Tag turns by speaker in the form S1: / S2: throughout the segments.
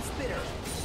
S1: Spitter.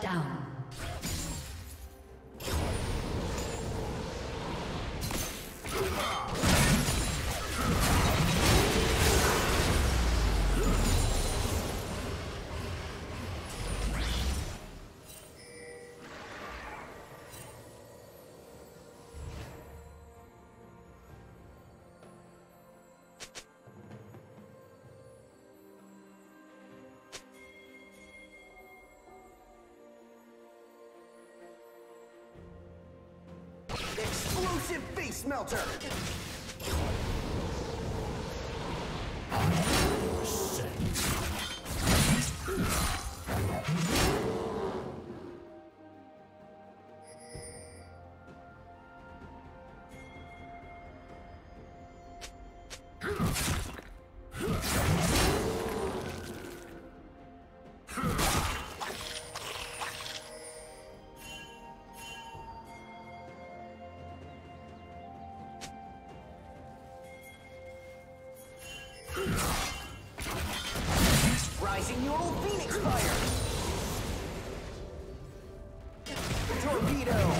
S1: Down. Explosive face melter! Rising Torpedo!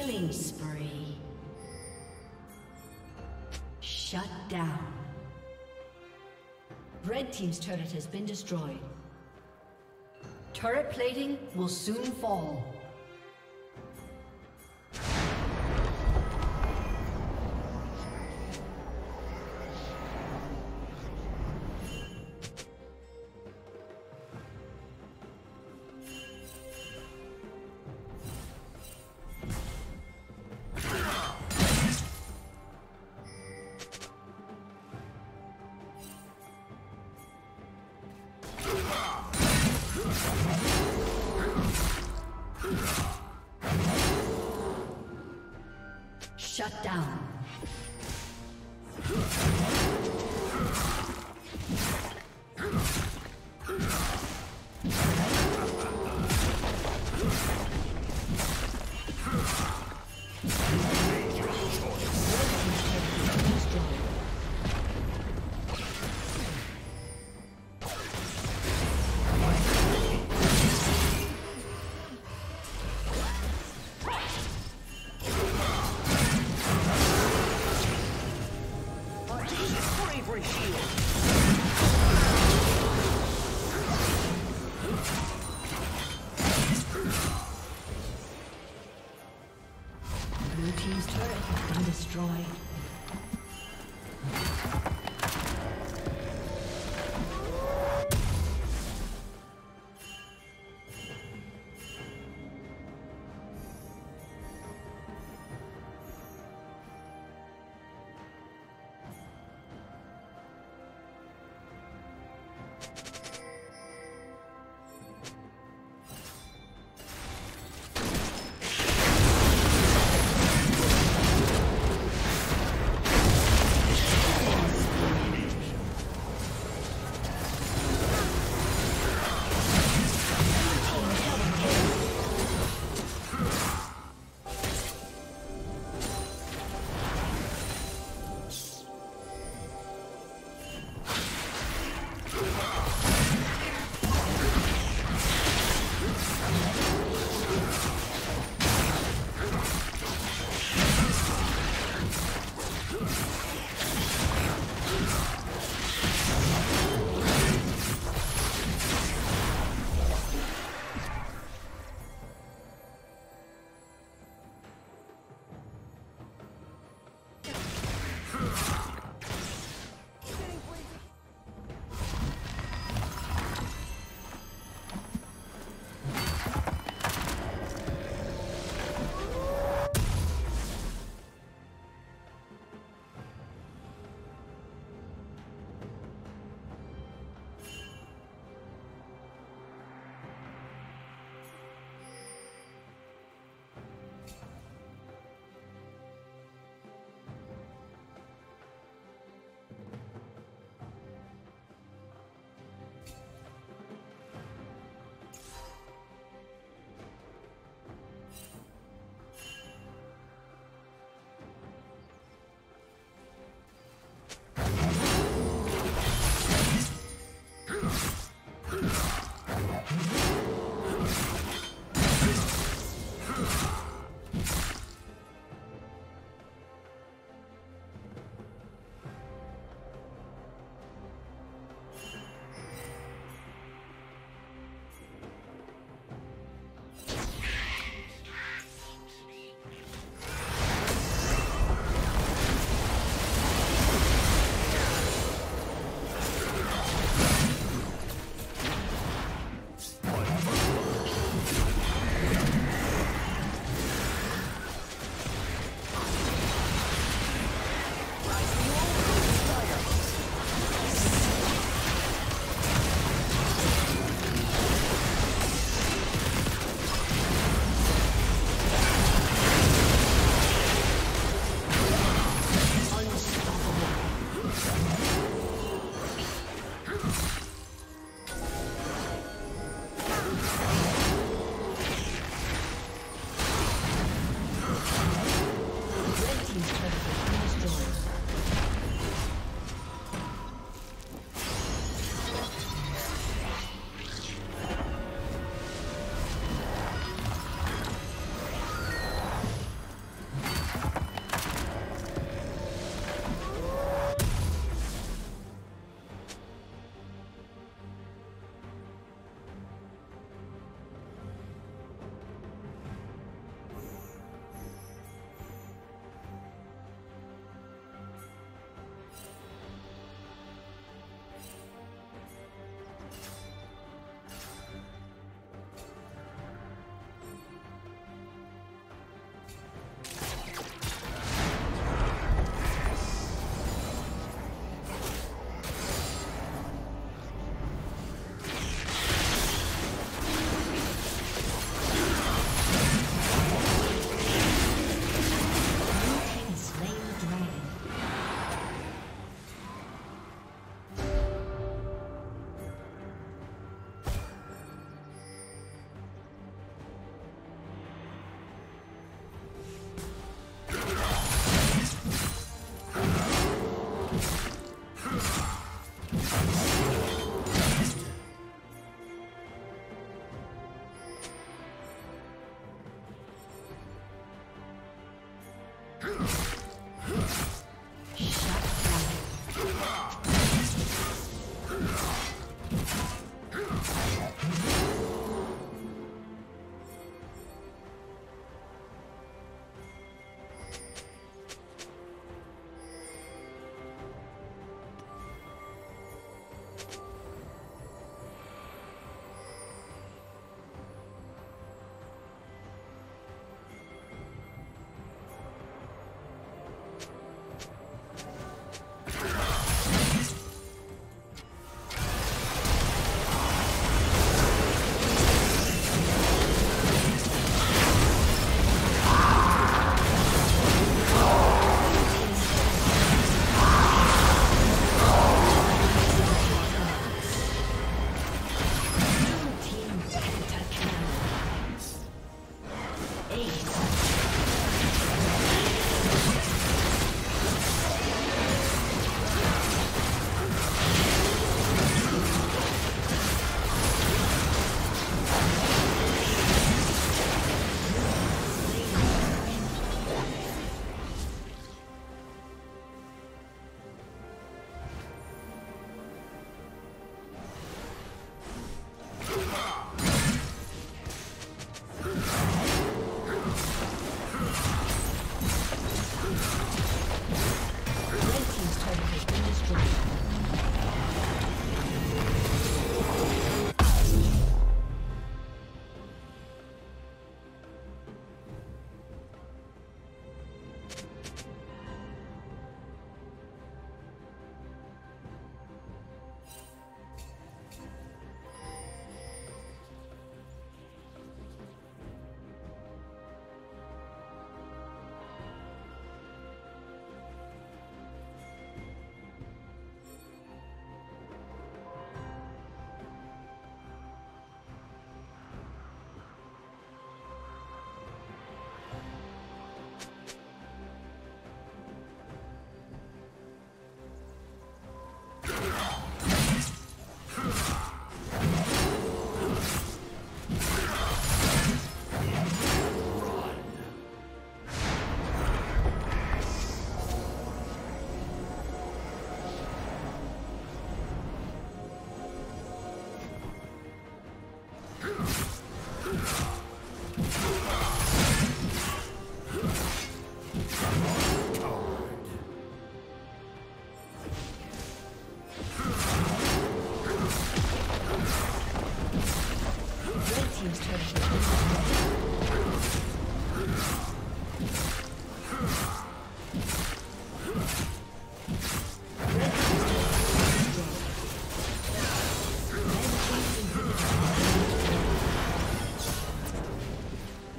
S2: Killing spree. Shut down. Red Team's turret has been destroyed. Turret plating will soon fall.